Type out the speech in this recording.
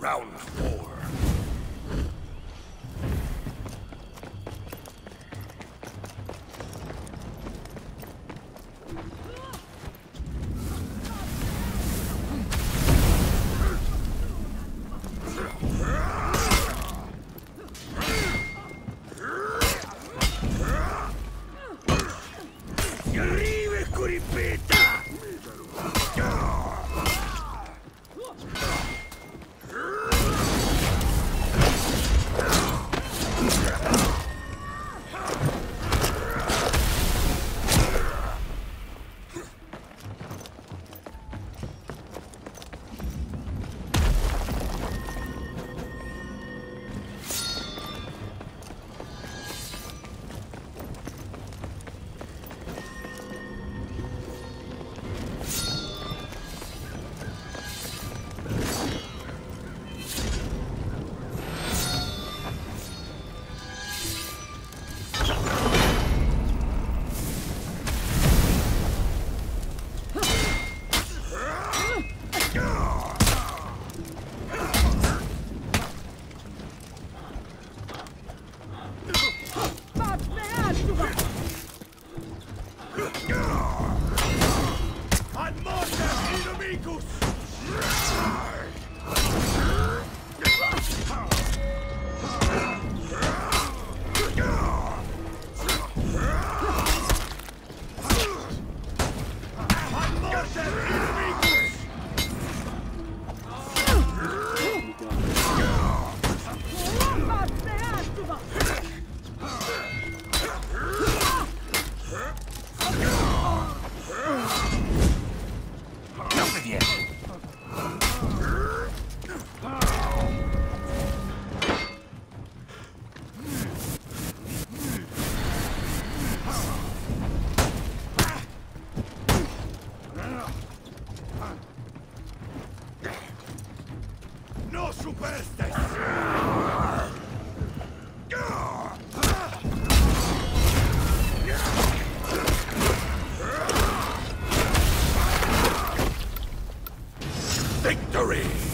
Round four. Arrive! Inimicus! No superstes! Victory!